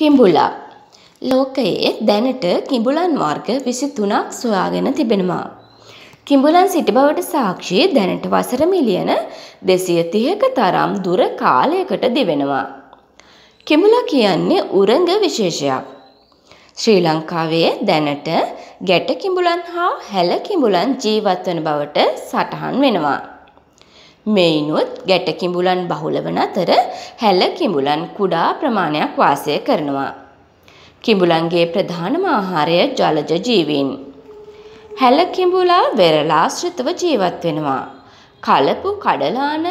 කිඹුලා ලෝකයේ දැනට කිඹුලන් වර්ග විසි තුනක් සොයාගෙන තිබෙනවා. කිඹුලන් සිටි බවට සාක්ෂි දැනට වසර මිලියන දෙසිය තිහක තරම් දුර කාලයකට දිවෙනවා. කිඹුලා කියන්නේ උරඟ විශේෂයක්. ශ්‍රී ලංකාවේ දැනට ගැට කිඹුලන් හා හැල කිඹුලන් ජීවත් වන බවට සටහන් වෙනවා. මෙයිනුත් ගැට කිඹුලන් බහුල වන අතර හැල කිඹුලන් කුඩා ප්‍රමාණයක් වාසය කරනවා. කිඹුලන්ගේ ප්‍රධානම ආහාරය ජලජ ජීවීන්. හැල කිඹුලා වෙරළාශ්‍රිතව ජීවත් වෙනවා. කලපු කඩලාන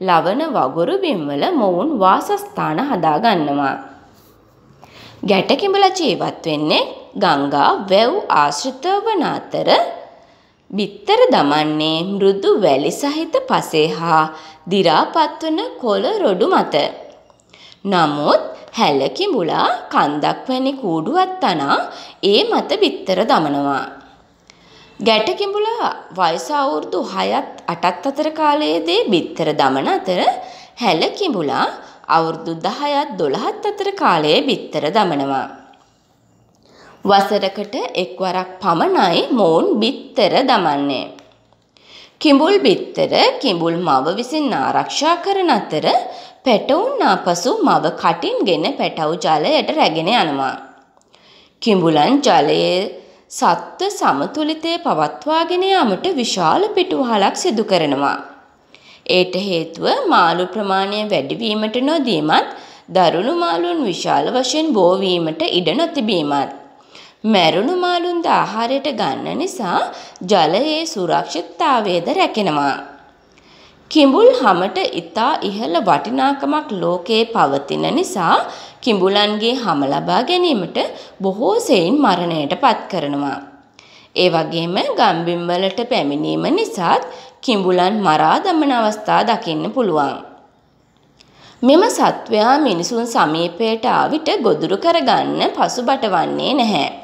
ලවන වගුරු බිම්වල මොවුන් වාසස්ථාන හදා ගන්නවා. ගැට කිඹුලා ජීවත් වෙන්නේ ගංගා වැව් ආශ්‍රිතව වන අතර බිත්තර දමන්නේ මෘදු වැලි සහිත පසේ හා දිරා පත්වන කොළ රොඩු මත. නමුත් හැල කිඹුලා කන්දක් වැනි කූඩුවක් තනා ඒ මත බිත්තර දමනවා. ගැට කිඹුලා වයස අවුරුදු 6ත් 8ත් අතර කාලයේදී බිත්තර දමන අතර හැල කිඹුලා අවුරුදු 10ත් 12ත් අතර කාලයේ බිත්තර දමනවා. වසරකට එක්වරක් පමණයි මොවුන් බිත්තර දමන්නේ. කිඹුල් බිත්තර කිඹුල් මව විසින් ආරක්ෂා කරන අතර පැටවුන් ආපසු මව කටින්ගෙන පැටව් ජලයට රැගෙන යනවා. කිඹුලන් ජලයේ සත්ව සමතුලිතය පවත්වාගෙන යාමට විශාල පිටුවහලක් සිදු කරනවා. ඒට හේතුව මාළු ප්‍රමාණය වැඩිවීමට නොදීමත් දරුණු මාළුන් විශාල වශයෙන් බෝවීමට ඉඩ නොතිබීමත්. මැරුණු මාළුන්ද ආහාරයට ගන්න නිසා ජලයේ සුරක්ෂිතතාවයද රැකෙනවා. කිඹුල් හමට ඉතා ඉහළ වටිනාකමක් ලෝකයේ පවතින නිසා කිඹුලන්ගේ හම ලබා ගැනීමට බොහෝ සෙයින් මරණයට පත් කරනවා. ඒ වගේම ගම්බිම් වලට පැමිණීම නිසාත් කිඹුලන් මරා දමන අවස්ථා දකින්න පුළුවන්. මෙම සත්වයා මිනිසුන් සමීපයට ආ විට ගොදුරු කරගන්න පසුබට වන්නේ නැහැ.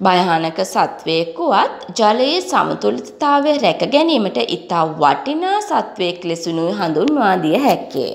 භයානක සත්වයෙක් වුවත් ජලයේ සමතුලිතතාවය රැක ගැනීමට ඉතා වටිනා සත්වයෙක් ලෙසිනුයි හඳුන්වා දිය හැක්කේ.